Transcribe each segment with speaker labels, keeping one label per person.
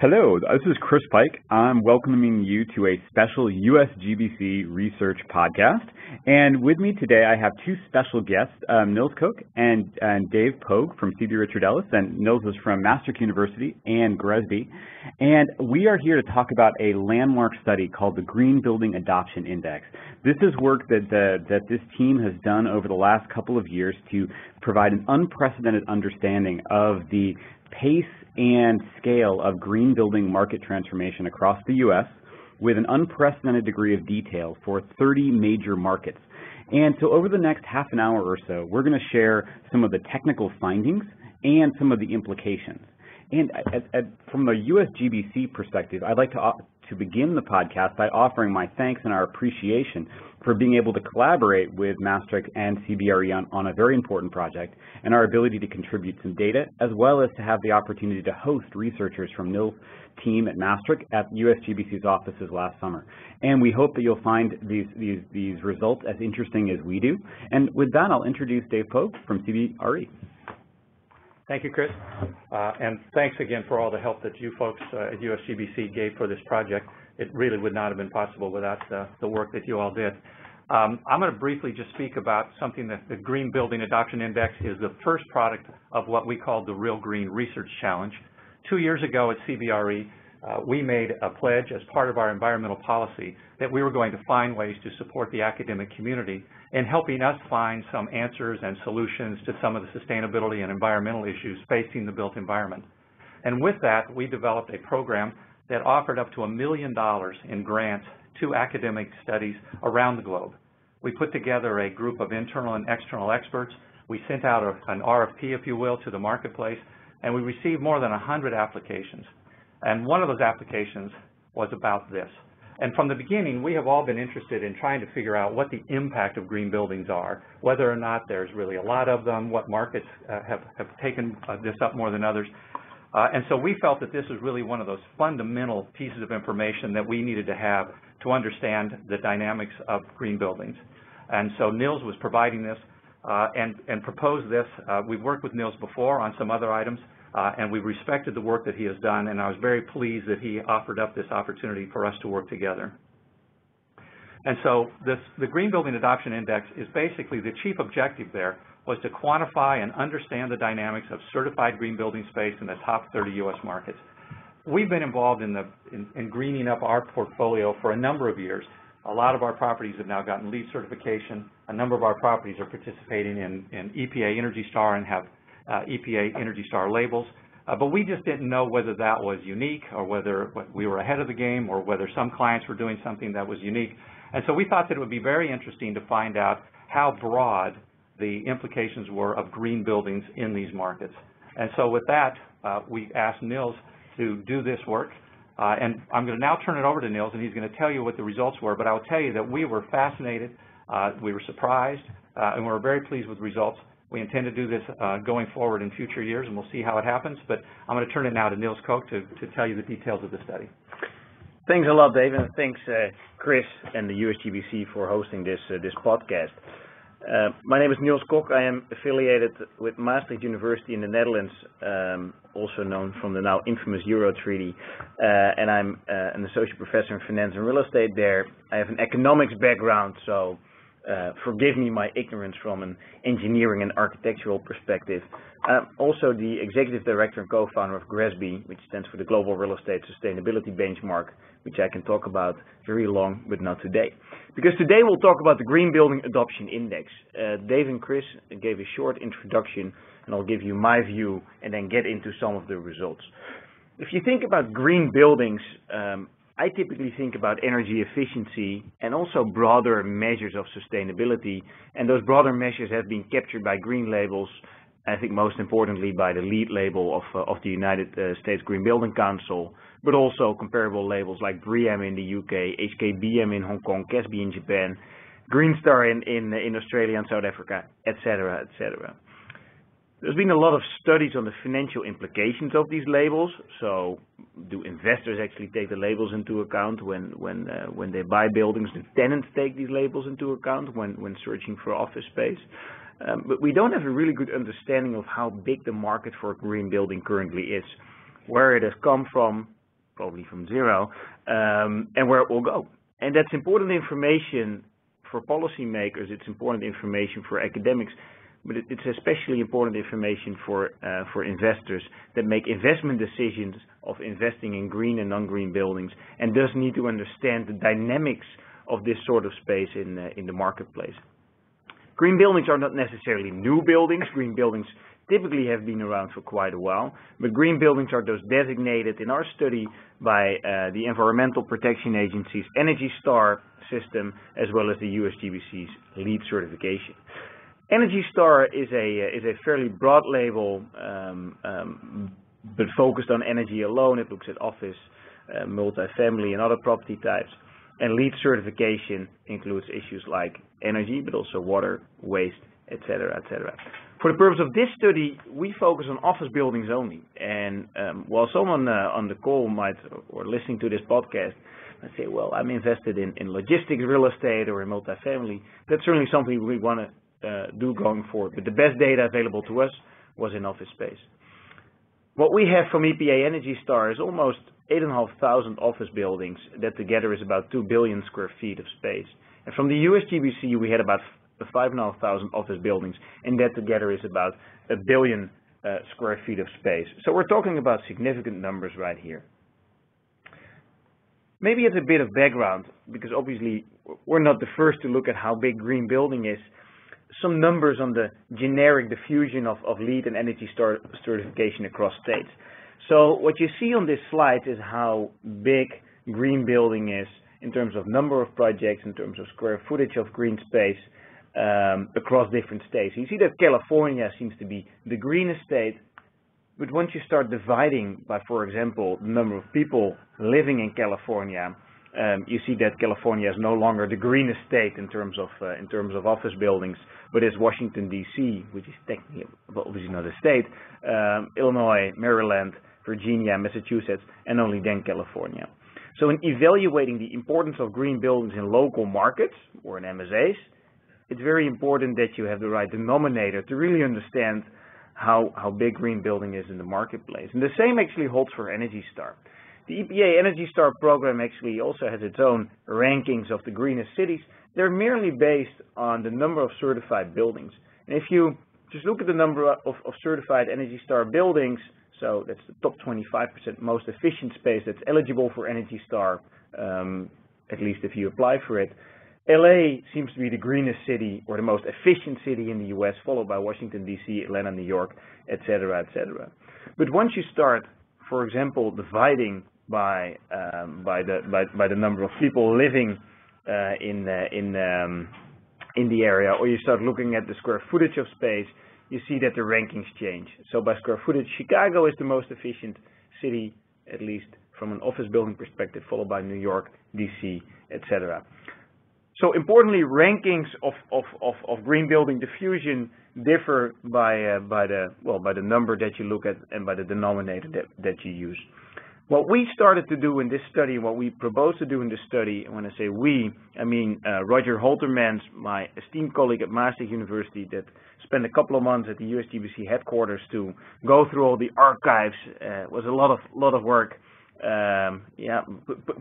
Speaker 1: Hello, this is Chris Pyke. I'm welcoming you to a special USGBC research podcast. And with me today, I have two special guests, um, Nils Kok and, and Dave Pogue from CB Richard Ellis. And Nils is from Maastricht University and GRESB. And we are here to talk about a landmark study called the Green Building Adoption Index. This is work that, the, that this team has done over the last couple of years to provide an unprecedented understanding of the pace and scale of green building market transformation across the U.S. with an unprecedented degree of detail for 30 major markets. And so over the next half an hour or so, we're going to share some of the technical findings and some of the implications. And from the USGBC perspective, I'd like to, to begin the podcast by offering my thanks and our appreciation for being able to collaborate with Maastricht and CBRE on, on a very important project and our ability to contribute some data, as well as to have the opportunity to host researchers from Nils' team at Maastricht at USGBC's offices last summer. And we hope that you'll find these, these, these results as interesting as we do. And with that, I'll introduce Dave Pogue from CBRE.
Speaker 2: Thank you, Chris. Uh, and thanks again for all the help that you folks uh, at USGBC gave for this project it really would not have been possible without the, the work that you all did. Um, I'm going to briefly just speak about something that the Green Building Adoption Index is the first product of what we call the Real Green Research Challenge. Two years ago at CBRE, uh, we made a pledge as part of our environmental policy that we were going to find ways to support the academic community in helping us find some answers and solutions to some of the sustainability and environmental issues facing the built environment. And with that, we developed a program that offered up to a million dollars in grants to academic studies around the globe. We put together a group of internal and external experts. We sent out a, an RFP, if you will, to the marketplace, and we received more than 100 applications. And one of those applications was about this. And from the beginning, we have all been interested in trying to figure out what the impact of green buildings are, whether or not there's really a lot of them, what markets uh, have, have taken uh, this up more than others. Uh, and so we felt that this was really one of those fundamental pieces of information that we needed to have to understand the dynamics of green buildings. And so Nils was providing this uh, and, and, proposed this. Uh, we've worked with Nils before on some other items, uh, and we respected the work that he has done, and I was very pleased that he offered up this opportunity for us to work together. And so this, the Green Building Adoption Index is basically the chief objective there was to quantify and understand the dynamics of certified green building space in the top 30 U.S. markets. We've been involved in, the, in, in greening up our portfolio for a number of years. A lot of our properties have now gotten LEED certification. A number of our properties are participating in, in EPA Energy Star and have EPA Energy Star labels. Uh, but we just didn't know whether that was unique or whether we were ahead of the game or whether some clients were doing something that was unique. And so we thought that it would be very interesting to find out how broad the implications were of green buildings in these markets. And so with that, uh, we asked Nils to do this work. Uh, and I'm going to now turn it over to Nils, and he's going to tell you what the results were. But I will tell you that we were fascinated, uh, we were surprised, uh, and we were very pleased with the results. We intend to do this uh, going forward in future years, and we'll see how it happens. But I'm going to turn it now to Nils Kok to, to tell you the details of the study.
Speaker 3: Thanks a lot, Dave, and thanks, uh, Chris and the USGBC for hosting this this podcast. Uh, my name is Nils Kok. I am affiliated with Maastricht University in the Netherlands, um, also known from the now infamous Euro Treaty, uh, and I'm uh, an associate professor in finance and real estate there. I have an economics background, so uh, forgive me my ignorance from an engineering and architectural perspective. I'm also the executive director and co-founder of GRESB, which stands for the Global Real Estate Sustainability Benchmark, which I can talk about very long, but not today. Because today we'll talk about the Green Building Adoption Index. Uh, Dave and Chris gave a short introduction, and I'll give you my view and then get into some of the results. If you think about green buildings, um, I typically think about energy efficiency and also broader measures of sustainability. And those broader measures have been captured by green labels, I think most importantly by the LEED label of, uh, of the United uh, States Green Building Council, but also comparable labels like BREEAM in the UK, HK BEAM in Hong Kong, CASBEE in Japan, Green Star in, in, in Australia and South Africa, etc., etc. There's been a lot of studies on the financial implications of these labels. So, do investors actually take the labels into account when when uh, when they buy buildings? Do tenants take these labels into account when when searching for office space? Um, but we don't have a really good understanding of how big the market for a green building currently is, where it has come from, probably from zero, um, and where it will go. And that's important information for policymakers, it's important information for academics, but it's especially important information for uh, for investors that make investment decisions of investing in green and non-green buildings, and does need to understand the dynamics of this sort of space in uh, in the marketplace. Green buildings are not necessarily new buildings. Green buildings typically have been around for quite a while, but green buildings are those designated in our study by uh, the Environmental Protection Agency's Energy Star system, as well as the USGBC's LEED certification. Energy Star is a is a fairly broad label, um, um, but focused on energy alone. It looks at office, uh, multifamily, and other property types. And LEED certification includes issues like energy, but also water, waste, etc., etc. For the purpose of this study, we focus on office buildings only. And um, while someone uh, on the call might, or listening to this podcast, might say, well, I'm invested in, in logistics real estate or in multifamily, that's certainly something we want to do going forward. But the best data available to us was in office space. What we have from EPA Energy Star is almost 8,500 office buildings. That together is about 2 billion square feet of space. And from the USGBC, we had about 5,500 office buildings, and that together is about a billion uh, square feet of space. So we're talking about significant numbers right here. Maybe as a bit of background, because obviously we're not the first to look at how big green building is, some numbers on the generic diffusion of, of LEED and Energy Star certification across states. So what you see on this slide is how big green building is in terms of number of projects, in terms of square footage of green space, um, across different states. You see that California seems to be the greenest state, but once you start dividing by, for example, the number of people living in California, um, you see that California is no longer the greenest state in terms of uh, in terms of office buildings, but it's Washington D.C., which is technically obviously not a state, um, Illinois, Maryland, Virginia, Massachusetts, and only then California. So in evaluating the importance of green buildings in local markets or in MSAs, it's very important that you have the right denominator to really understand how, how big green building is in the marketplace. And the same actually holds for Energy Star. The EPA Energy Star program actually also has its own rankings of the greenest cities. They're merely based on the number of certified buildings. And if you just look at the number of, of certified Energy Star buildings, so that's the top 25% most efficient space that's eligible for Energy Star, um, at least if you apply for it, LA seems to be the greenest city or the most efficient city in the US, followed by Washington, D.C., Atlanta, New York, etc., etc. But once you start, for example, dividing by um, by the by, by the number of people living uh, in uh, in um, in the area, or you start looking at the square footage of space, you see that the rankings change. So by square footage, Chicago is the most efficient city, at least from an office building perspective, followed by New York, D.C., etc. So importantly, rankings of, of, of, of green building diffusion differ by, uh, by, the, well, by the number that you look at and by the denominator that, that you use. What we started to do in this study, what we proposed to do in this study, and when I say we, I mean uh, Rogier Holtermans, my esteemed colleague at Maastricht University that spent a couple of months at the USGBC headquarters to go through all the archives. Uh, was a lot of, lot of work. Um, yeah,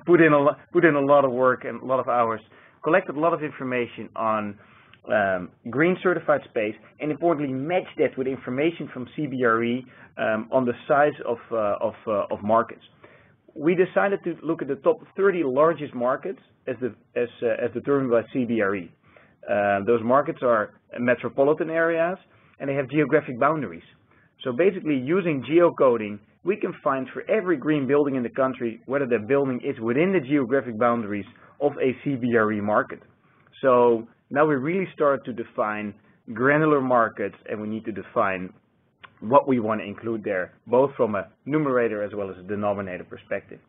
Speaker 3: put in, a, put in a lot of work and a lot of hours collected a lot of information on um, green certified space, and importantly matched that with information from CBRE um, on the size of, uh, of, uh, of, markets. We decided to look at the top 30 largest markets as, the, as, uh, as determined by CBRE. Uh, those markets are metropolitan areas, and they have geographic boundaries. So basically, using geocoding, we can find for every green building in the country whether the building is within the geographic boundaries of a CBRE market. So now we really start to define granular markets and we need to define what we want to include there, both from a numerator as well as a denominator perspective.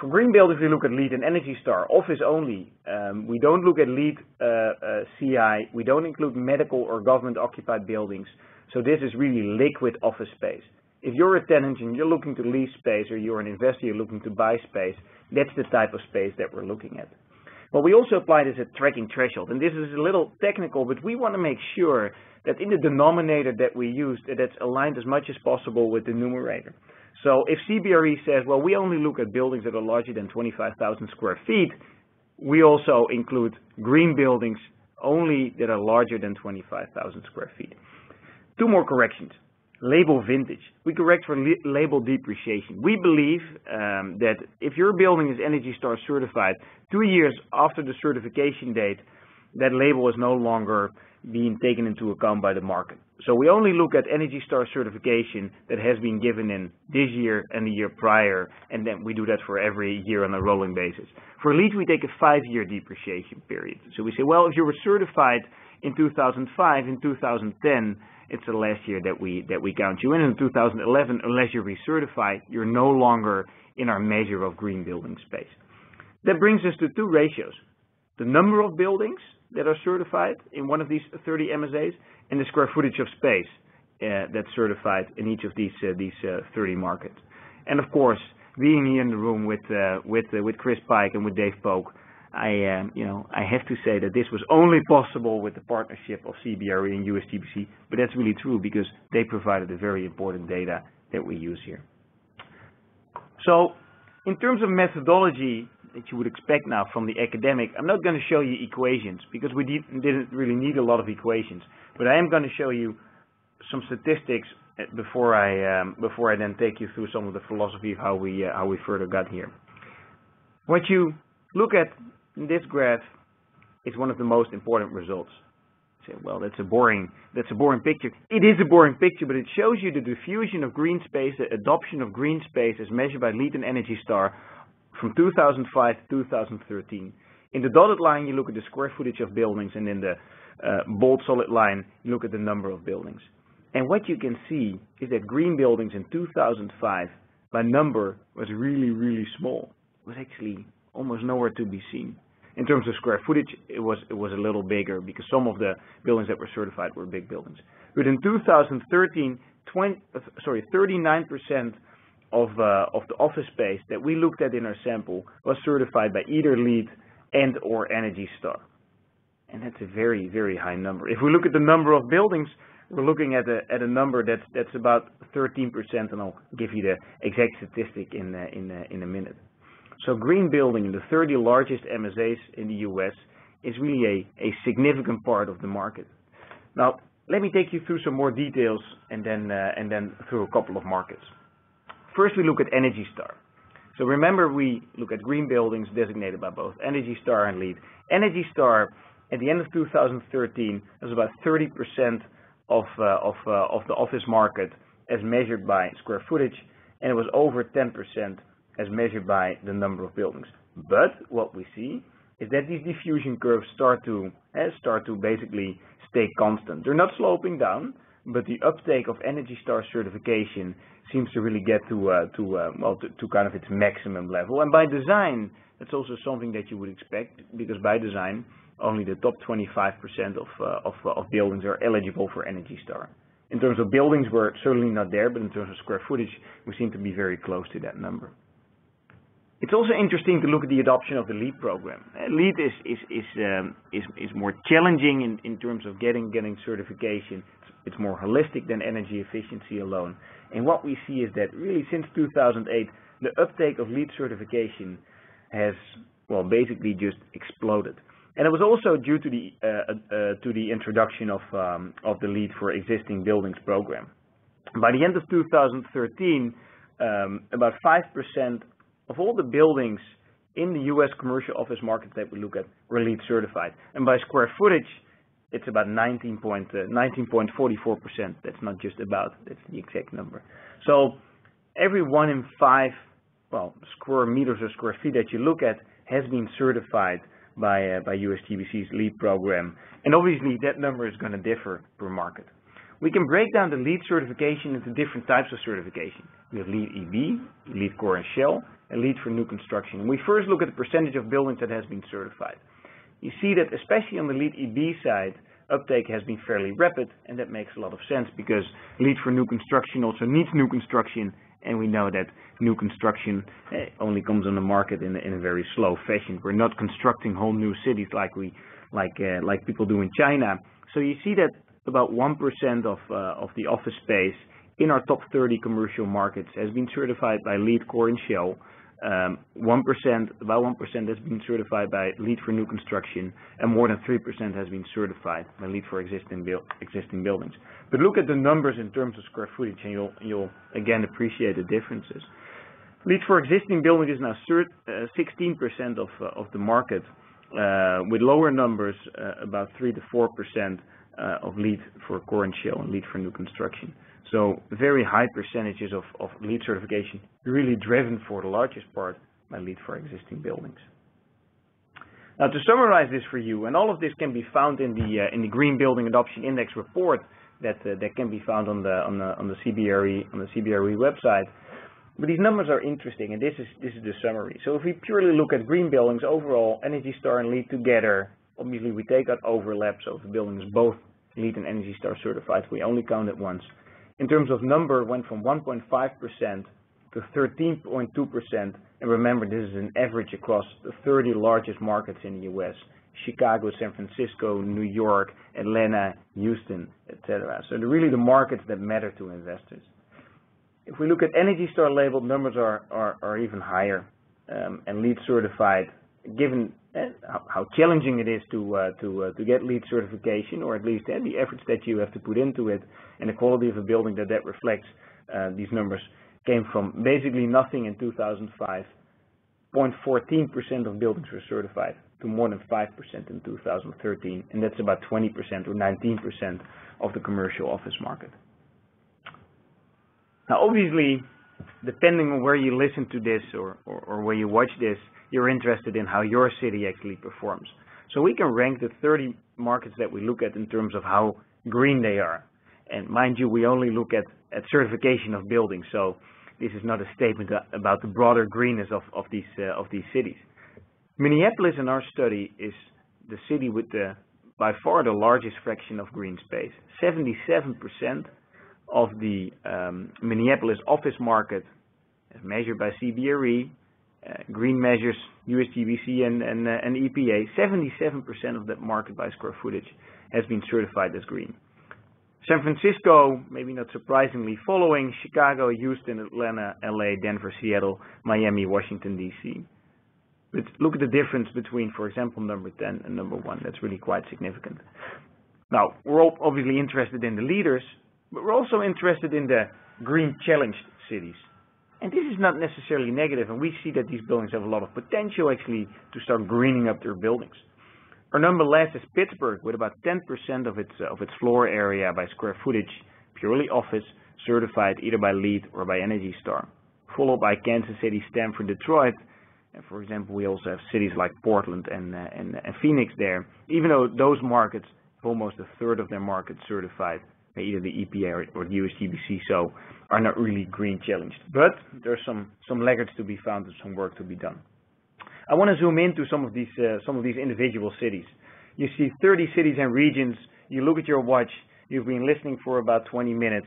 Speaker 3: For green buildings, we look at LEED and Energy Star, office only. Um, we don't look at LEED uh, uh, CI. We don't include medical or government occupied buildings. So this is really liquid office space. If you're a tenant and you're looking to lease space or you're an investor, you're looking to buy space, that's the type of space that we're looking at. Well, we also apply this at tracking threshold, and this is a little technical, but we want to make sure that in the denominator that we use, that it's aligned as much as possible with the numerator. So if CBRE says, well, we only look at buildings that are larger than 25,000 square feet, we also include green buildings only that are larger than 25,000 square feet. Two more corrections. Label vintage. We correct for label depreciation. We believe um, that if your building is Energy Star certified, two years after the certification date, that label is no longer being taken into account by the market. So we only look at Energy Star certification that has been given in this year and the year prior, and then we do that for every year on a rolling basis. For LEED, we take a five-year depreciation period. So we say, well, if you were certified in 2005, in 2010, it's the last year that we that we count you in. In 2011, unless you're recertified, you're no longer in our measure of green building space. That brings us to two ratios. The number of buildings that are certified in one of these 30 MSAs and the square footage of space uh, that's certified in each of these uh, these uh, 30 markets. And of course, being here in the room with uh, with with Chris Pyke and with Dave Pogue, I um, you know I have to say that this was only possible with the partnership of CBRE and USGBC, but that's really true because they provided the very important data that we use here. So, in terms of methodology, that you would expect now from the academic. I'm not going to show you equations because we didn't really need a lot of equations, but I am going to show you some statistics uh, before I um, before I then take you through some of the philosophy of how we uh, how we further got here. What you look at in this graph is one of the most important results. You say, well, that's a boring that's a boring picture. It is a boring picture, but it shows you the diffusion of green space, the adoption of green space as measured by LEED and Energy Star from 2005 to 2013. In the dotted line, you look at the square footage of buildings, and in the uh, bold solid line, you look at the number of buildings. And what you can see is that green buildings in 2005, by number, was really, really small. It was actually almost nowhere to be seen. In terms of square footage, it was it was a little bigger because some of the buildings that were certified were big buildings. But in 2013, 20, uh, sorry, 39 percent of, uh, of the office space that we looked at in our sample was certified by either LEED and or Energy Star. And that's a very, very high number. If we look at the number of buildings, we're looking at a, at a number that's, that's about 13%, and I'll give you the exact statistic in, uh, in, uh, in a minute. So green building in the 30 largest MSAs in the US is really a, a significant part of the market. Now, let me take you through some more details and then, uh, and then through a couple of markets. First, we look at Energy Star. So remember, we look at green buildings designated by both Energy Star and LEED. Energy Star, at the end of 2013, was about 30% of, uh, of, uh, of the office market as measured by square footage, and it was over 10% as measured by the number of buildings. But what we see is that these diffusion curves start to uh, start to basically stay constant. They're not sloping down, but the uptake of Energy Star certification seems to really get to uh, to uh, well to, to, kind of its maximum level. And by design, that's also something that you would expect because by design, only the top 25% of uh, of, uh, of buildings are eligible for Energy Star. In terms of buildings, we're certainly not there, but in terms of square footage, we seem to be very close to that number. It's also interesting to look at the adoption of the LEED program. Uh, LEED is is is, um, is is more challenging in in terms of getting getting certification. It's more holistic than energy efficiency alone. And what we see is that really since 2008, the uptake of LEED certification has, well, basically just exploded. And it was also due to the uh, uh, to the introduction of um, of the LEED for existing buildings program. By the end of 2013, um, about 5% of all the buildings in the U.S. commercial office market that we look at were LEED certified. And by square footage, it's about 19.44%. Uh, that's not just about, that's the exact number. So every one in five, well, square meters or square feet that you look at has been certified by, uh, by USGBC's LEED program. And obviously that number is going to differ per market. We can break down the LEED certification into different types of certification. We have LEED EB, LEED Core and Shell, and LEED for new construction. And we first look at the percentage of buildings that has been certified you see that especially on the LEED EB side, uptake has been fairly rapid, and that makes a lot of sense because LEED for new construction also needs new construction, and we know that new construction eh, only comes on the market in a, in a very slow fashion. We're not constructing whole new cities like we like uh, like people do in China. So you see that about 1% of, uh, of the office space in our top 30 commercial markets has been certified by LEED Core and Shell. Um, 1%, about 1% has been certified by LEED for new construction, and more than 3% has been certified by LEED for existing, build, existing buildings. But look at the numbers in terms of square footage, and you'll, again appreciate the differences. LEED for existing buildings is now 16% uh, of, uh, of the market, uh, with lower numbers, about 3 to 4% uh, of LEED for core and shell and LEED for new construction. So very high percentages of, of LEED certification, really driven for the largest part by LEED for existing buildings. Now to summarize this for you, and all of this can be found in the uh, in the Green Building Adoption Index report that uh, that can be found on the on the on the CBRE on the CBRE website. But these numbers are interesting, and this is this is the summary. So if we purely look at green buildings overall, Energy Star and LEED together, obviously we take out overlap, so if the building is both LEED and Energy Star certified, we only count it once. In terms of number, went from 1.5% to 13.2%, and remember this is an average across the 30 largest markets in the U.S. Chicago, San Francisco, New York, Atlanta, Houston, etc. So really the markets that matter to investors. If we look at Energy Star labeled, numbers are, are, are even higher um, and LEED certified, given uh, how challenging it is to uh, to uh, to get LEED certification, or at least uh, the efforts that you have to put into it, and the quality of a building that that reflects. Uh, these numbers came from basically nothing in 2005. 0.14% of buildings were certified to more than 5% in 2013, and that's about 20% or 19% of the commercial office market. Now, obviously, depending on where you listen to this or, or, or, where you watch this, you're interested in how your city actually performs. So we can rank the 30 markets that we look at in terms of how green they are. And mind you, we only look at, at certification of buildings, so this is not a statement about the broader greenness of, of, these, uh, of these cities. Minneapolis in our study is the city with the, by far the largest fraction of green space. 77% of the um, Minneapolis office market as measured by CBRE, green measures, USGBC and, and, uh, and EPA, 77% of that market by square footage has been certified as green. San Francisco, maybe not surprisingly, following Chicago, Houston, Atlanta, LA, Denver, Seattle, Miami, Washington, D.C. But look at the difference between, for example, number 10 and number 1. That's really quite significant. Now, we're all obviously interested in the leaders, but we're also interested in the green challenged cities. And this is not necessarily negative, and we see that these buildings have a lot of potential actually to start greening up their buildings. Our number last is Pittsburgh, with about 10% of its of its floor area by square footage, purely office, certified either by LEED or by Energy Star, followed by Kansas City, Stamford, Detroit, and for example, we also have cities like Portland and, uh, and, and Phoenix there, even though those markets have almost a third of their market certified either the EPA or, the USGBC, so are not really green challenged. But there's some, some laggards to be found and some work to be done. I want to zoom into some of these uh, some of these individual cities. You see 30 cities and regions. You look at your watch. You've been listening for about 20 minutes,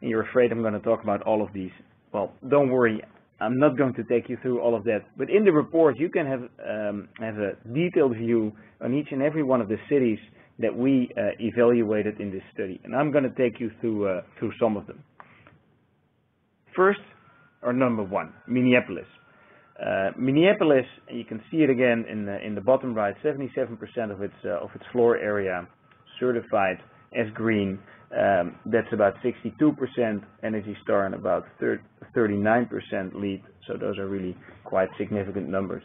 Speaker 3: and you're afraid I'm going to talk about all of these. Well, don't worry. I'm not going to take you through all of that. But in the report, you can have um, have a detailed view on each and every one of the cities that we uh, evaluated in this study. And I'm going to take you through, uh, through some of them. First, or number one, Minneapolis. Uh, Minneapolis, you can see it again in the, in the bottom right, 77% of its, uh, of its floor area certified as green. Um, that's about 62% Energy Star and about 39% LEED. So those are really quite significant numbers.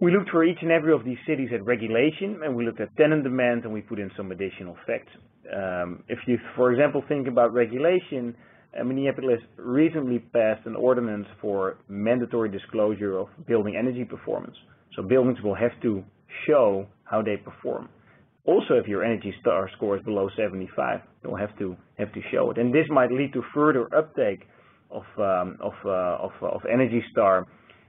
Speaker 3: We looked for each and every of these cities at regulation, and we looked at tenant demand, and we put in some additional facts. Um, if you, for example, think about regulation, uh, Minneapolis recently passed an ordinance for mandatory disclosure of building energy performance. So buildings will have to show how they perform. Also, if your Energy Star score is below 75, you'll have to have to show it. And this might lead to further uptake of um, of, uh, of, of Energy Star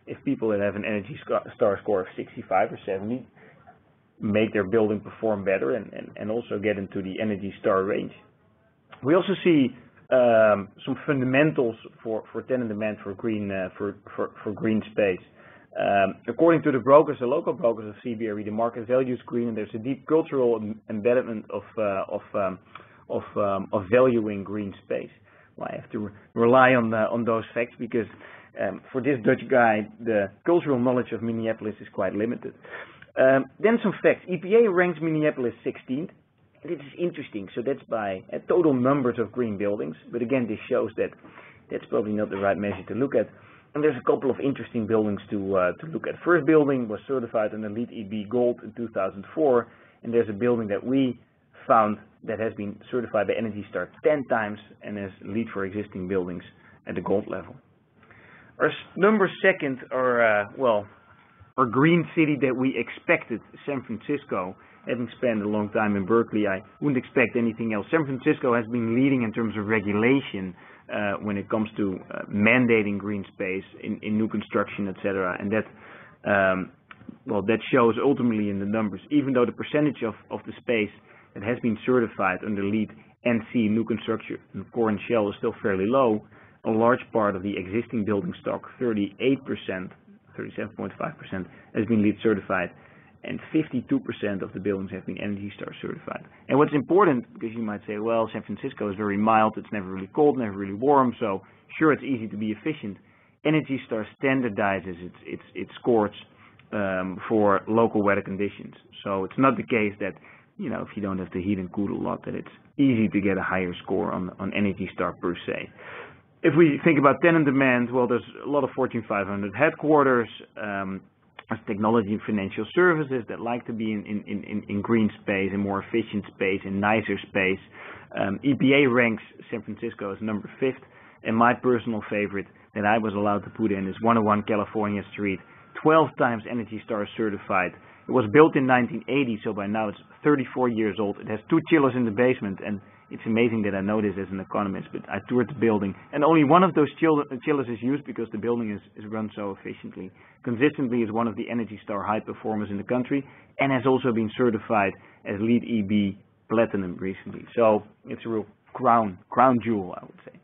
Speaker 3: if people that have an Energy Star score of 65 or 70 make their building perform better and, and, and also get into the Energy Star range. We also see um, some fundamentals for, for tenant demand for green uh, for, for, for green space. Um, according to the brokers, the local brokers of CBRE, the market values green, and there's a deep cultural embedment of uh, of um, of, um, of valuing green space. Well, I have to rely on, uh, on those facts because um, for this Dutch guy, the cultural knowledge of Minneapolis is quite limited. Um, then some facts. EPA ranks Minneapolis 16th. This is interesting. So that's by uh, total numbers of green buildings. But again, this shows that that's probably not the right measure to look at. And there's a couple of interesting buildings to uh, to look at. First building was certified an LEED EB Gold in 2004, and there's a building that we found that has been certified by Energy Star 10 times and has LEED for existing buildings at the gold level. Our number second are, uh, well, our green city that we expected, San Francisco. Having spent a long time in Berkeley, I wouldn't expect anything else. San Francisco has been leading in terms of regulation uh, when it comes to uh, mandating green space in, in new construction, etc. And that, um, well, that shows ultimately in the numbers. Even though the percentage of, of the space that has been certified under LEED NC new construction core and shell is still fairly low, a large part of the existing building stock, 38%, 37.5%, has been LEED certified, and 52% of the buildings have been Energy Star certified. And what's important, because you might say, well, San Francisco is very mild, it's never really cold, never really warm, so sure, it's easy to be efficient. Energy Star standardizes its, its, its scores um, for local weather conditions. So it's not the case that, you know, if you don't have to heat and cool a lot, that it's easy to get a higher score on, on Energy Star per se. If we think about tenant demand, well, there's a lot of Fortune 500 headquarters, um, technology and financial services that like to be in, green space, in more efficient space, in nicer space. Um, EPA ranks San Francisco as number fifth, and my personal favorite that I was allowed to put in is 101 California Street, 12 times Energy Star certified. It was built in 1980, so by now it's 34 years old. It has two chillers in the basement, and it's amazing that I know this as an economist, but I toured the building, and only one of those chillers is used because the building is, is run so efficiently. Consistently is one of the Energy Star high performers in the country, and has also been certified as LEED EB Platinum recently. So it's a real crown, crown jewel, I would say.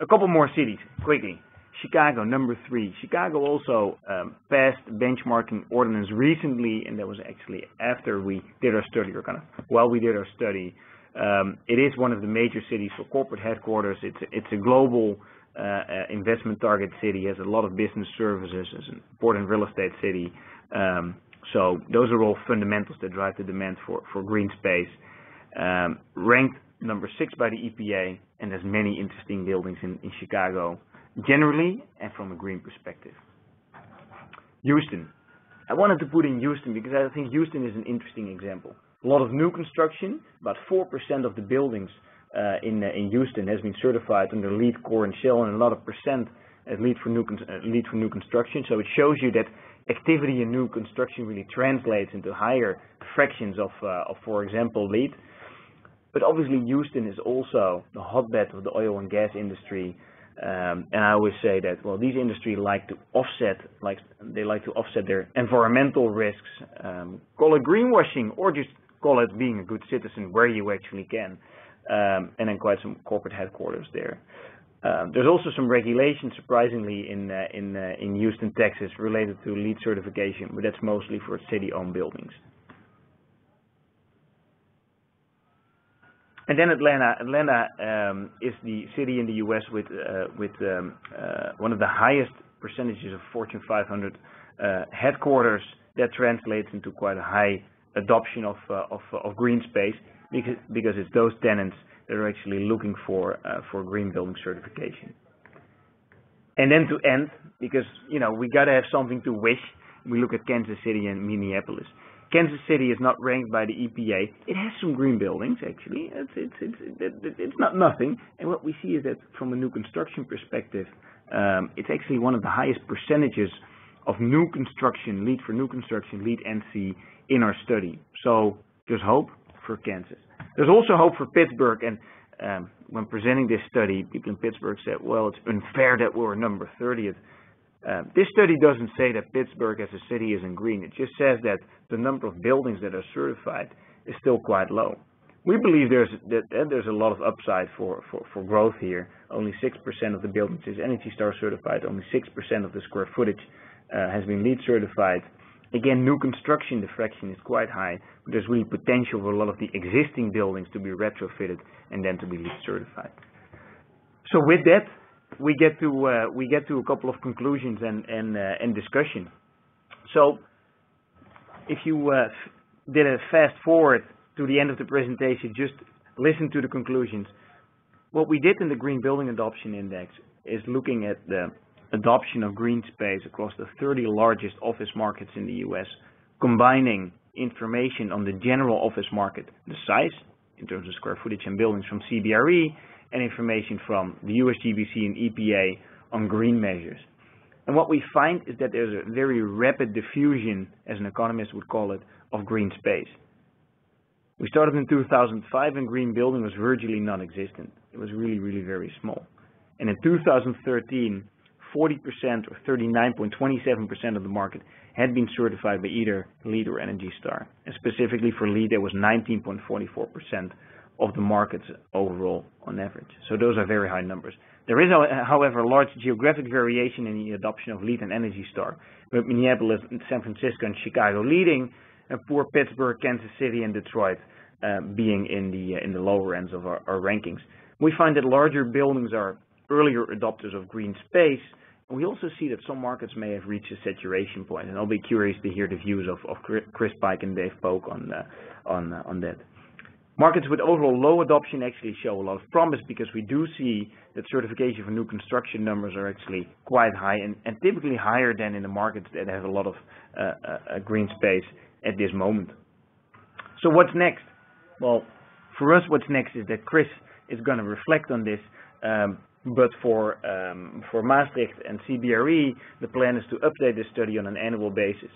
Speaker 3: A couple more cities, quickly. Chicago, number three. Chicago also um, passed benchmarking ordinance recently, and that was actually after we did our study, or kind of while we did our study. Um, it is one of the major cities for corporate headquarters. It's a, it's a global uh, investment target city, has a lot of business services, it's an important real estate city. Um, so those are all fundamentals that drive the demand for, for green space. Um, ranked number six by the EPA, and there's many interesting buildings in, in Chicago, generally and from a green perspective. Houston. I wanted to put in Houston because I think Houston is an interesting example a lot of new construction. About 4% of the buildings uh, in, uh, in Houston has been certified under LEED Core and Shell, and a lot of percent as LEED for new, uh, LEED for new construction. So it shows you that activity in new construction really translates into higher fractions of, uh, of for example, LEED. But obviously Houston is also the hotbed of the oil and gas industry. Um, and I always say that, well, these industries like to offset, like they like to offset their environmental risks, um, call it greenwashing, or just call it being a good citizen where you actually can, um, and then quite some corporate headquarters there. Um, there's also some regulation, surprisingly, in uh, in uh, in Houston, Texas, related to LEED certification, but that's mostly for city-owned buildings. And then Atlanta. Atlanta um, is the city in the U.S. with uh, with um, uh, one of the highest percentages of Fortune 500 uh, headquarters. That translates into quite a high adoption of, uh, of, of green space because, because it's those tenants that are actually looking for, uh, for green building certification. And then to end, because, you know, we got to have something to wish, we look at Kansas City and Minneapolis. Kansas City is not ranked by the EPA. It has some green buildings, actually. It's, it's, it's, it's not nothing. And what we see is that from a new construction perspective, um, it's actually one of the highest percentages of new construction, LEED for new construction, LEED NC in our study. So there's hope for Kansas. There's also hope for Pittsburgh. And um, when presenting this study, people in Pittsburgh said, well, it's unfair that we're number 30th. Uh, this study doesn't say that Pittsburgh as a city is in green. It just says that the number of buildings that are certified is still quite low. We believe there's that there's a lot of upside for, for, for growth here. Only 6% of the buildings is Energy Star certified. Only 6% of the square footage uh, has been LEED certified. Again, new construction, the fraction is quite high, but there's really potential for a lot of the existing buildings to be retrofitted and then to be LEED certified. So with that, we get to uh, we get to a couple of conclusions and and uh, and discussion. So if you uh, did a fast forward to the end of the presentation, just listen to the conclusions. What we did in the Green Building Adoption Index is looking at the adoption of green space across the 30 largest office markets in the U.S., combining information on the general office market, the size in terms of square footage and buildings from CBRE, and information from the USGBC and EPA on green measures. And what we find is that there's a very rapid diffusion, as an economist would call it, of green space. We started in 2005 and green building was virtually non-existent. It was really, really very small. And in 2013, 40% or 39.27% of the market had been certified by either LEED or Energy Star. And specifically for LEED, there was 19.44% of the markets overall on average. So those are very high numbers. There is, however, a large geographic variation in the adoption of LEED and Energy Star, with Minneapolis, San Francisco, and Chicago leading, and poor Pittsburgh, Kansas City, and Detroit uh, being in the uh, in the lower ends of our, our rankings. We find that larger buildings are earlier adopters of green space, we also see that some markets may have reached a saturation point, and I'll be curious to hear the views of, of Chris Pyke and Dave Pogue on uh, on uh, on that. Markets with overall low adoption actually show a lot of promise because we do see that certification for new construction numbers are actually quite high and, and typically higher than in the markets that have a lot of uh, uh, uh, green space at this moment. So what's next? Well, for us, what's next is that Chris is going to reflect on this. Um, but for um, for Maastricht and CBRE, the plan is to update the study on an annual basis.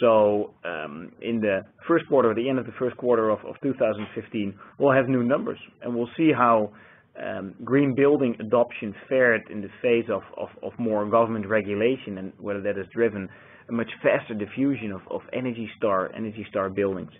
Speaker 3: So um, in the first quarter, at the end of the first quarter of, of 2015, we'll have new numbers, and we'll see how um, green building adoption fared in the face of, of, of, more government regulation and whether that has driven a much faster diffusion of, of Energy Star, Energy Star buildings.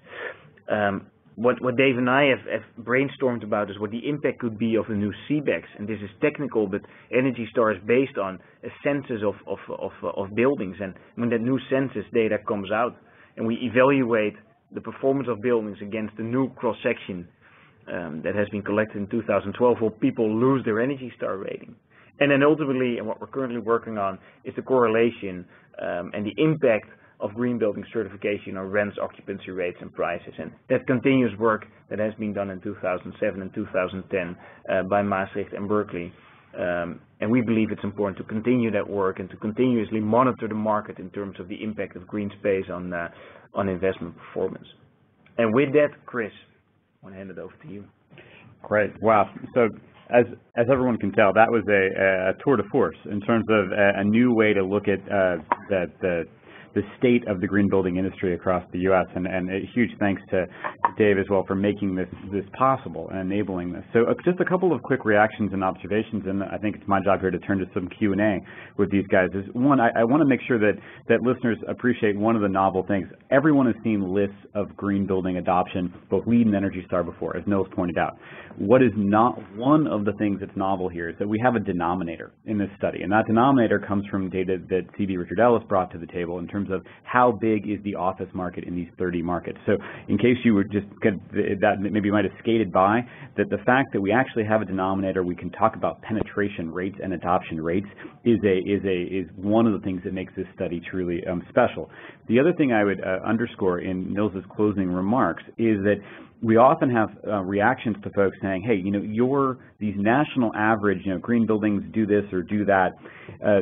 Speaker 3: Um, what, what Dave and I have, have, brainstormed about is what the impact could be of the new CBECS. And this is technical, but Energy Star is based on a census of, of, of, of buildings. And when that new census data comes out and we evaluate the performance of buildings against the new cross-section um, that has been collected in 2012, will people lose their Energy Star rating? And then ultimately, and what we're currently working on, is the correlation um, and the impact of green building certification on rents, occupancy rates, and prices. And that continuous work that has been done in 2007 and 2010 uh, by Maastricht and Berkeley. Um, and we believe it's important to continue that work and to continuously monitor the market in terms of the impact of green space on uh, on investment performance. And with that, Chris, I want to hand it over to you.
Speaker 1: Great. Wow. So as as everyone can tell, that was a, a tour de force in terms of a, a new way to look at uh, the, the the state of the green building industry across the U.S. And, and a huge thanks to Dave as well for making this this possible and enabling this. So uh, just a couple of quick reactions and observations, and I think it's my job here to turn to some Q&A with these guys. Is one, I, I want to make sure that that listeners appreciate one of the novel things. Everyone has seen lists of green building adoption, both LEED and Energy Star before, as Nils pointed out. What is not one of the things that's novel here is that we have a denominator in this study, and that denominator comes from data that C.B. Richard Ellis brought to the table in terms terms of how big is the office market in these 30 markets. So in case you were just that maybe you might have skated by, that the fact that we actually have a denominator, we can talk about penetration rates and adoption rates is a is a is one of the things that makes this study truly um, special. The other thing I would uh, underscore in Nils's closing remarks is that we often have uh, reactions to folks saying, hey, you know, your, these national average, you know, green buildings do this or do that. Uh,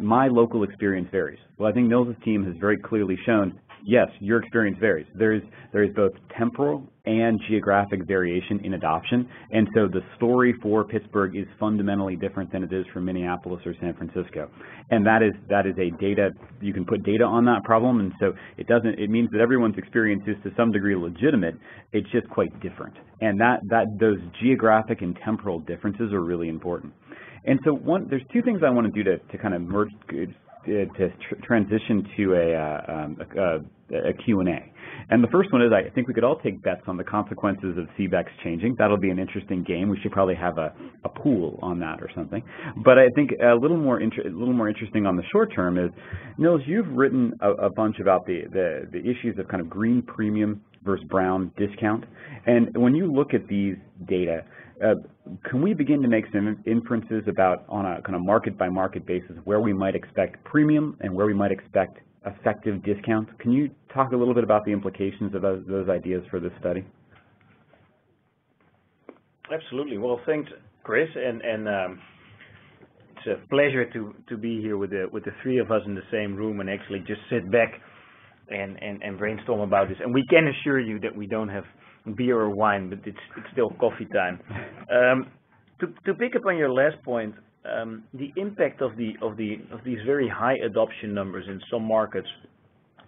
Speaker 1: my local experience varies. Well, I think Nils's team has very clearly shown yes, your experience varies. There is there is both temporal and geographic variation in adoption, and so the story for Pittsburgh is fundamentally different than it is for Minneapolis or San Francisco, and that is that is a data you can put data on that problem, and so it doesn't it means that everyone's experience is to some degree legitimate. It's just quite different, and that that those geographic and temporal differences are really important. And so one, there's two things I want to do to, to kind of merge, to tr transition to a, uh, um, a, a Q&A. And the first one is I think we could all take bets on the consequences of CBECs changing. That'll be an interesting game. We should probably have a, a pool on that or something. But I think a little more a little more interesting on the short term is, Nils, you've written a, a bunch about the, the, the issues of kind of green premium versus brown discount. And when you look at these data, uh, can we begin to make some inferences about on a kind of market by market basis where we might expect premium and where we might expect effective discounts? Can you talk a little bit about the implications of those, those ideas for this study?
Speaker 3: Absolutely. Well, thanks, Chris, and, and um, it's a pleasure to, to be here with the, with the three of us in the same room and actually just sit back and, and, and brainstorm about this. And we can assure you that we don't have beer or wine, but it's, it's still coffee time. Um, to, to pick up on your last point, um, the impact of, the, of, the, of these very high adoption numbers in some markets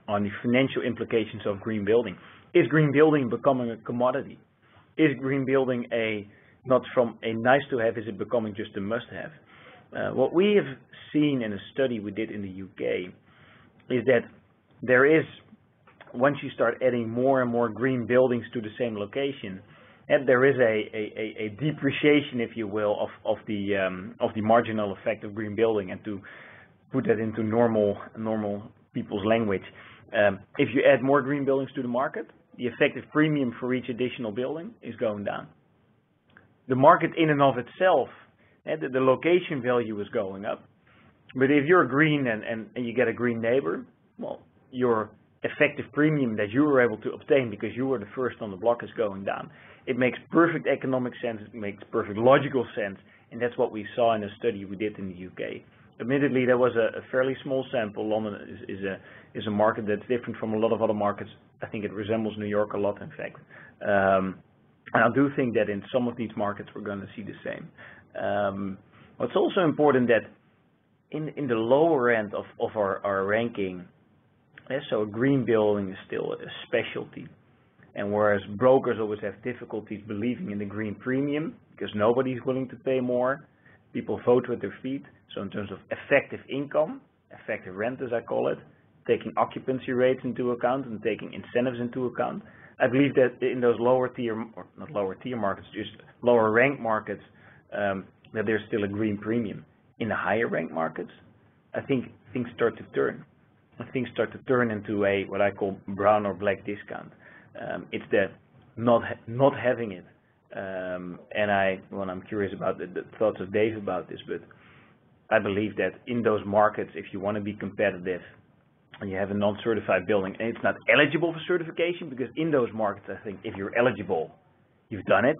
Speaker 3: on the financial implications of green building. Is green building becoming a commodity? Is green building a, not from a nice to have, is it becoming just a must have? Uh, what we have seen in a study we did in the UK is that there is, once you start adding more and more green buildings to the same location, and there is a, a, a depreciation, if you will, of, of, the, um, of the marginal effect of green building. And to put that into normal, normal people's language, um, if you add more green buildings to the market, the effective premium for each additional building is going down. The market in and of itself, uh, the, the, location value is going up. But if you're green and, and, and you get a green neighbor, well, your effective premium that you were able to obtain because you were the first on the block is going down. It makes perfect economic sense, it makes perfect logical sense, and that's what we saw in a study we did in the UK. Admittedly, there was a, a fairly small sample. London is, is, a, is a market that's different from a lot of other markets. I think it resembles New York a lot, in fact. Um, and I do think that in some of these markets we're going to see the same. Um, what's also important that in, in the lower end of, of our, our ranking, so a green building is still a specialty. And whereas brokers always have difficulties believing in the green premium because nobody's willing to pay more, people vote with their feet. So in terms of effective income, effective rent as I call it, taking occupancy rates into account and taking incentives into account, I believe that in those lower tier, or not lower tier markets, just lower rank markets, um, that there's still a green premium. In the higher rank markets, I think things start to turn. Things start to turn into a what I call brown or black discount. Um, it's the not ha not having it. Um, and I, well, I'm curious about the, the, thoughts of Dave about this, but I believe that in those markets, if you want to be competitive, and you have a non-certified building, and it's not eligible for certification, because in those markets, I think if you're eligible, you've done it.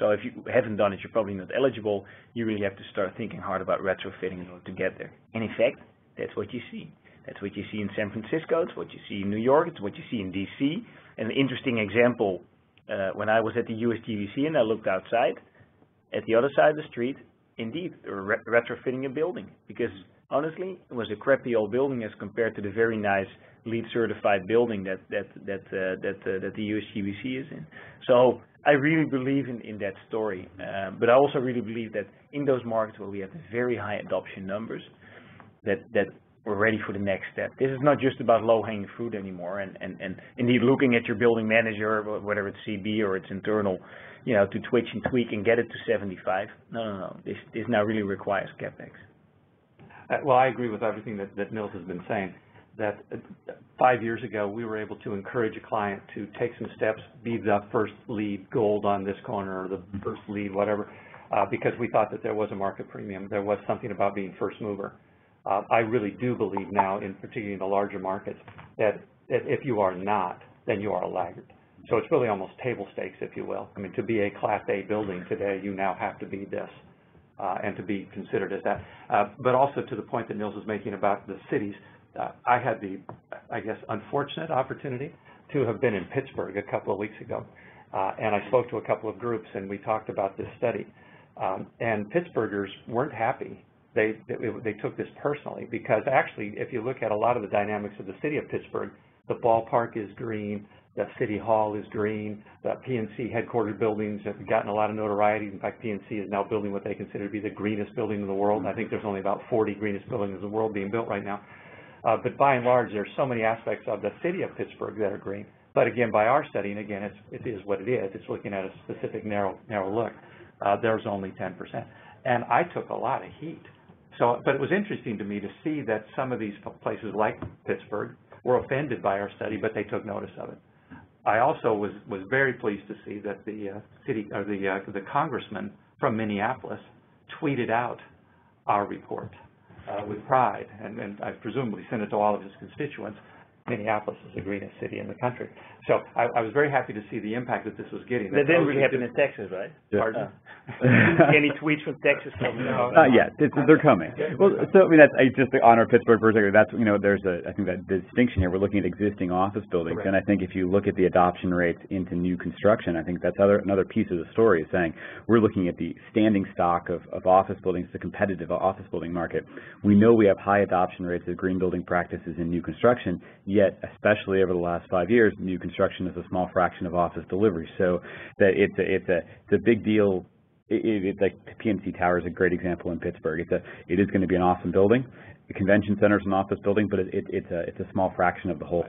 Speaker 3: So if you haven't done it, you're probably not eligible. You really have to start thinking hard about retrofitting in order to get there. And in fact, that's what you see. That's what you see in San Francisco. It's what you see in New York. It's what you see in DC an interesting example, uh, when I was at the USGBC and I looked outside, at the other side of the street, indeed, they were re retrofitting a building because honestly, it was a crappy old building as compared to the very nice LEED certified building that that that uh, that uh, that the USGBC is in. So I really believe in in that story, uh, but I also really believe that in those markets where we have very high adoption numbers, that that we're ready for the next step. This is not just about low-hanging fruit anymore, and, and, and indeed looking at your building manager, whether it's CB or it's internal, you know, to twitch and tweak and get it to 75. No, no, no. This, this now really requires CapEx.
Speaker 2: Uh, well, I agree with everything that, that has been saying. That uh, five years ago, we were able to encourage a client to take some steps, be the first LEED gold on this corner or the first LEED, whatever, uh, because we thought that there was a market premium. There was something about being first mover. Uh, I really do believe now, in particularly in the larger markets, that, that if you are not, then you are a laggard. So it's really almost table stakes, if you will. I mean, to be a Class A building today, you now have to be this uh, and to be considered as that. Uh, but also to the point that Nils was making about the cities, uh, I had the, I guess, unfortunate opportunity to have been in Pittsburgh a couple of weeks ago. Uh, and I spoke to a couple of groups and we talked about this study. Um, and Pittsburghers weren't happy they, they, took this personally because actually, if you look at a lot of the dynamics of the city of Pittsburgh, the ballpark is green, the City Hall is green. The PNC headquarters buildings have gotten a lot of notoriety. In fact, PNC is now building what they consider to be the greenest building in the world. I think there's only about 40 greenest buildings in the world being built right now. Uh, but by and large, there's so many aspects of the city of Pittsburgh that are green. But again, by our study, and again, it's, it is what it is. It's looking at a specific narrow, narrow look. Uh, there's only 10%. And I took a lot of heat. So, but it was interesting to me to see that some of these places like Pittsburgh were offended by our study, but they took notice of it. I also was, was very pleased to see that the uh, city or the uh, the congressman from Minneapolis tweeted out our report uh, with pride, and, and I presumably sent it to all of his constituents. Minneapolis is the greenest city in the country. So I, I was very happy to see the impact that this was getting.
Speaker 3: That didn't really happen in Texas, right?
Speaker 1: Yeah.
Speaker 2: Pardon?
Speaker 3: Any tweets from Texas coming out?
Speaker 1: Not yet. It's, they're coming. Well, so I mean, that's I just to honor Pittsburgh for a second. That's you know, there's a I think that the distinction here. We're looking at existing office buildings,
Speaker 2: Correct.
Speaker 1: and I think if you look at the adoption rates into new construction, I think that's other another piece of the story is saying we're looking at the standing stock of, of office buildings, the competitive office building market. We know we have high adoption rates of green building practices in new construction, yet especially over the last five years, new construction is a small fraction of office delivery. So that it's a it's a it's a big deal it, it, it's like PNC Tower is a great example in Pittsburgh. It's a, it is going to be an awesome building. The convention center is an office building, but it, it, it's a, it's a small fraction of the whole.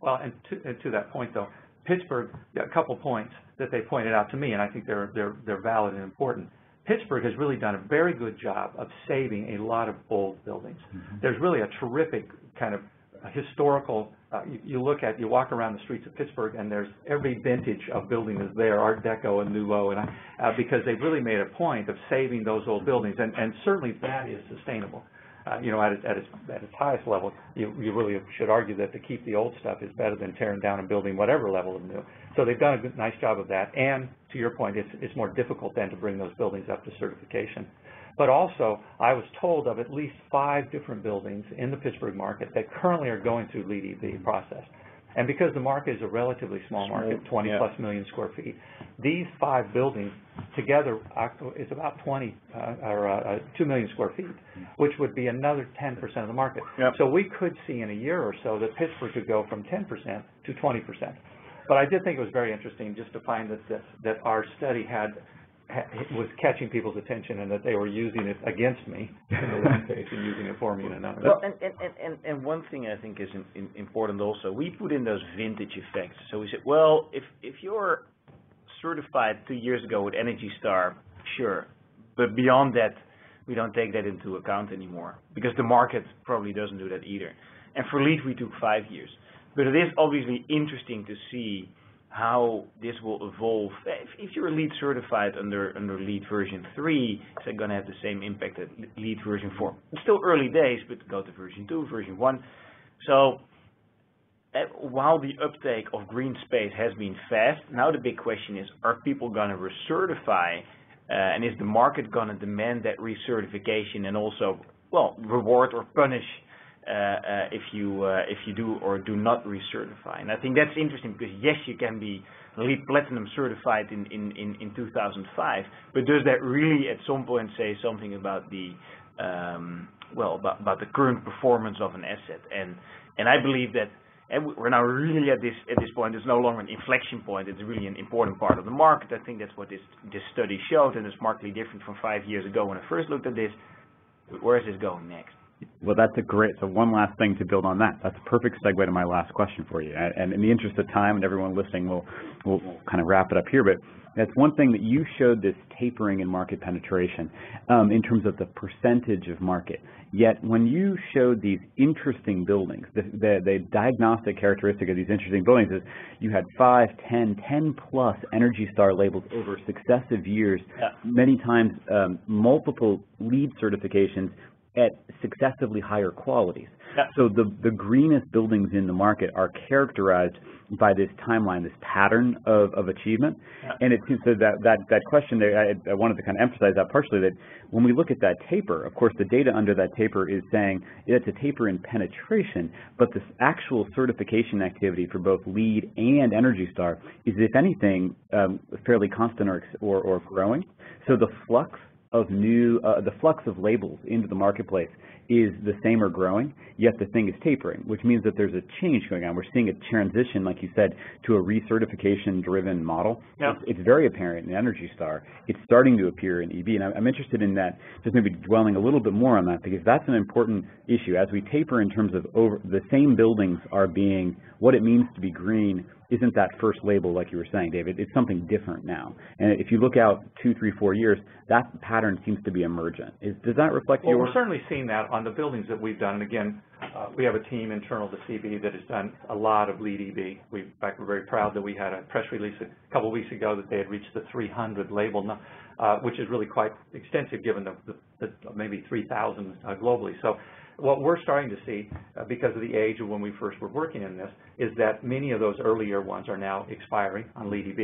Speaker 2: Well, and to, and to that point, though, Pittsburgh, a couple points that they pointed out to me, and I think they're, they're, they're valid and important. Pittsburgh has really done a very good job of saving a lot of old buildings.
Speaker 1: Mm-hmm.
Speaker 2: There's really a terrific kind of historical, uh, you, you look at, you walk around the streets of Pittsburgh and there's every vintage of building is there, Art Deco and Nouveau, and uh, because they've really made a point of saving those old buildings, and, and certainly that is sustainable. Uh, you know, at at its, at its highest level, you, you really should argue that to keep the old stuff is better than tearing down and building whatever level of new. So they've done a good, nice job of that, and to your point, it's, it's more difficult then to bring those buildings up to certification. But also, I was told of at least five different buildings in the Pittsburgh market that currently are going through LEED EB process. And because the market is a relatively small market, 20
Speaker 1: yeah.
Speaker 2: plus million square feet, these five buildings together is about 20 uh, or uh, uh, 2 million square feet, which would be another 10% of the market.
Speaker 3: Yep.
Speaker 2: So we could see in a year or so that Pittsburgh could go from 10% to 20%. But I did think it was very interesting just to find that this, that our study had ha- was catching people's attention and that they were using it against me in the one page and using it for me in another.
Speaker 3: Well, and, and, and, and, and one thing I think is in, in, important also, we put in those vintage effects. So we said, well, if, if you're certified two years ago with Energy Star, sure. But beyond that, we don't take that into account anymore because the market probably doesn't do that either. And for LEED, we took five years. But it is obviously interesting to see how this will evolve. If, if you're LEED certified under, under LEED version 3, is that going to have the same impact as LEED version 4? It's still early days, but go to version 2, version 1. So uh, while the uptake of green space has been fast, now the big question is, are people going to recertify, uh, and is the market going to demand that recertification and also, well, reward or punish if you uh, if you do or do not recertify? And I think that's interesting because yes, you can be LEED Platinum certified in, in, in, in 2005, but does that really at some point say something about the um, well about, about the current performance of an asset? And and I believe that and we're now really at this at this point. It's no longer an inflection point. It's really an important part of the market. I think that's what this this study showed, and it's markedly different from five years ago when I first looked at this. Where is this going next?
Speaker 1: Well, that's a great, so one last thing to build on that. That's a perfect segue to my last question for you. And, in the interest of time and everyone listening, we'll, we'll, we'll kind of wrap it up here. But that's one thing that you showed this tapering in market penetration um, in terms of the percentage of market. Yet when you showed these interesting buildings, the, the, the diagnostic characteristic of these interesting buildings is you had 5, 10, 10 plus Energy Star labels over successive years,
Speaker 3: Yeah.
Speaker 1: many times um, multiple LEED certifications at successively higher qualities.
Speaker 3: Yeah.
Speaker 1: So the, the greenest buildings in the market are characterized by this timeline, this pattern of, of achievement.
Speaker 3: Yeah.
Speaker 1: And it seems that, that, that, that question there, I, I wanted to kind of emphasize that partially, that when we look at that taper, of course the data under that taper is saying it's a taper in penetration, but the actual certification activity for both LEED and Energy Star is, if anything, um, fairly constant or, or, or growing. So the flux of new, uh, the flux of labels into the marketplace is the same or growing, yet the thing is tapering, which means that there's a change going on. We're seeing a transition, like you said, to a recertification-driven model.
Speaker 3: Yeah.
Speaker 1: It's, it's, very apparent in Energy Star. It's starting to appear in EB, and I'm interested in that, just maybe dwelling a little bit more on that, because that's an important issue. As we taper in terms of over, the same buildings are being, what it means to be green isn't that first label like you were saying, David. It's something different now. And if you look out two, three, four years, that pattern seems to be emergent. Is, does that reflect
Speaker 2: well,
Speaker 1: your?
Speaker 2: Well, we're certainly seeing that on the buildings that we've done. And again, uh, we have a team internal to CB that has done a lot of LEED EB. We, in fact, we're very proud that we had a press release a couple weeks ago that they had reached the 300 label, uh, which is really quite extensive given the, the, the maybe 3,000 uh, globally. So what we're starting to see, uh, because of the age of when we first were working in this, is that many of those earlier ones are now expiring on LEED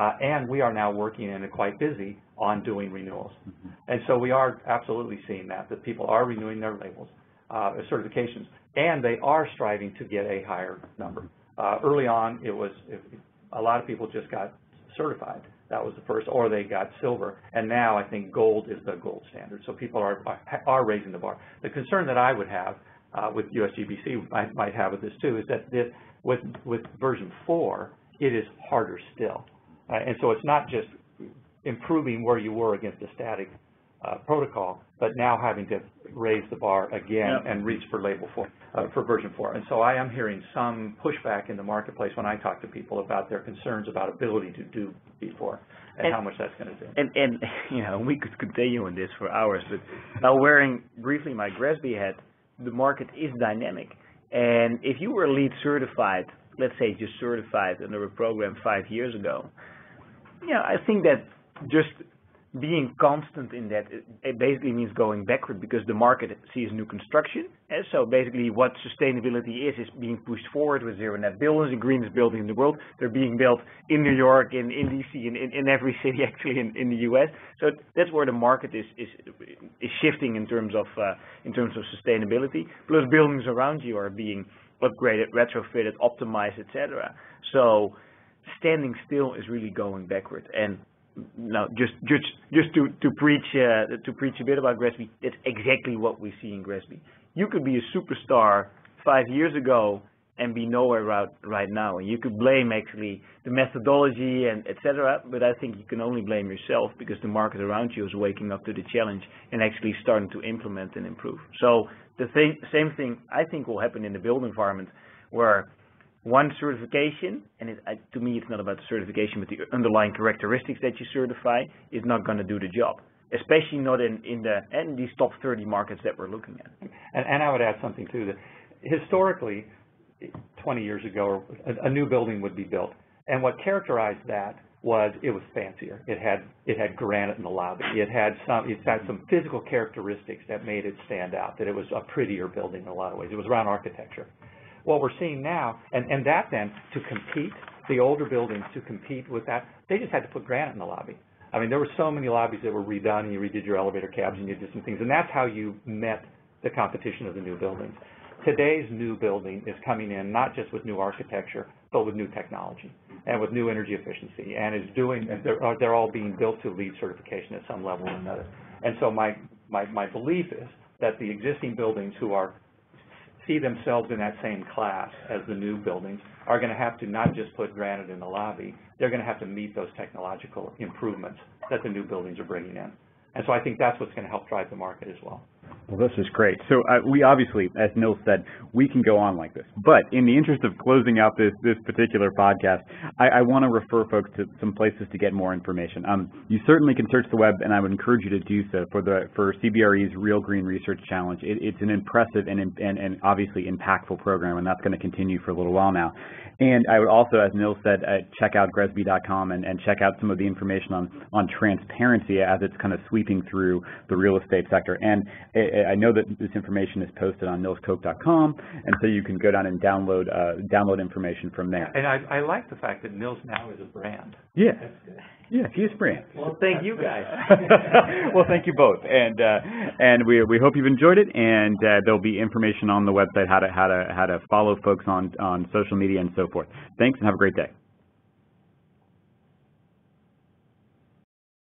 Speaker 2: uh, and we are now working and quite busy on doing renewals. Mm -hmm. And so we are absolutely seeing that, that people are renewing their labels, uh, certifications, and they are striving to get a higher number. Uh, early on, it was, it, a lot of people just got certified. That was the first, or they got silver. And now I think gold is the gold standard. So people are, are raising the bar. The concern that I would have uh, with USGBC, I might have with this too, is that this, with, with version 4, it is harder still. Uh, and so it's not just improving where you were against the static uh, protocol, but now having to raise the bar again yep. and reach for label four, uh, for version four. And so I am hearing some pushback in the marketplace when I talk to people about their concerns about ability to do V4 and, and how much that's going to do.
Speaker 3: And, and, you know, we could continue on this for hours, but now wearing briefly my GRESB hat, the market is dynamic. And if you were LEED certified, let's say just certified under a program five years ago, yeah, I think that just being constant in that, it basically means going backward because the market sees new construction. And so basically what sustainability is, is being pushed forward with zero net buildings, the greenest building in the world. They're being built in New York, in, in DC, in, in, in every city actually in, in the US. So that's where the market is, is, is shifting in terms of, uh, in terms of sustainability. Plus buildings around you are being upgraded, retrofitted, optimized, etc. So standing still is really going backward. And now, just just just to to preach uh, to preach a bit about GRESB, that's exactly what we see in GRESB. You could be a superstar five years ago and be nowhere right, right now, and you could blame actually the methodology and etc. But I think you can only blame yourself because the market around you is waking up to the challenge and actually starting to implement and improve. So the thing, same thing I think will happen in the build environment, where one certification, and it, uh, to me it's not about the certification, but the underlying characteristics that you certify is not going to do the job, especially not in, in, the, in these top 30 markets that we're looking at.
Speaker 2: And, and I would add something too, that historically, 20 years ago, a, a new building would be built, and what characterized that was it was fancier. It had it had granite in the lobby. It had some it had some physical characteristics that made it stand out. That it was a prettier building in a lot of ways. It was around architecture what we're seeing now, and, and that then, to compete, the older buildings to compete with that, they just had to put granite in the lobby. I mean, there were so many lobbies that were redone, and you redid your elevator cabs, and you did some things, and that's how you met the competition of the new buildings. Today's new building is coming in not just with new architecture, but with new technology and with new energy efficiency, and is doing, they're, uh, they're all being built to LEED certification at some level or another. And so my, my, my belief is that the existing buildings who are see themselves in that same class as the new buildings are going to have to not just put granite in the lobby, they're going to have to meet those technological improvements that the new buildings are bringing in. And so I think that's what's going to help drive the market as well.
Speaker 1: Well, this is great. So uh, we obviously, as Nils said, we can go on like this. But in the interest of closing out this, this particular podcast, I, I want to refer folks to some places to get more information. Um, you certainly can search the web, and I would encourage you to do so for the for CBRE's Real Green Research Challenge. It, it's an impressive and, and, and obviously impactful program, and that's going to continue for a little while now. And I would also, as Nils said, uh, check out GRESB.com and, and check out some of the information on, on transparency as it's kind of sweeping through the real estate sector. And I, I know that this information is posted on nilskok.com, and so you can go down and download uh, download information from there.
Speaker 2: And I, I like the fact that Nils now is a brand.
Speaker 1: Yeah. Yeah, he is brand.
Speaker 3: Well, thank you guys.
Speaker 1: well, thank you both, and uh, and we we hope you've enjoyed it. And uh, there'll be information on the website how to how to how to follow folks on on social media and so forth. Thanks, and have a great day.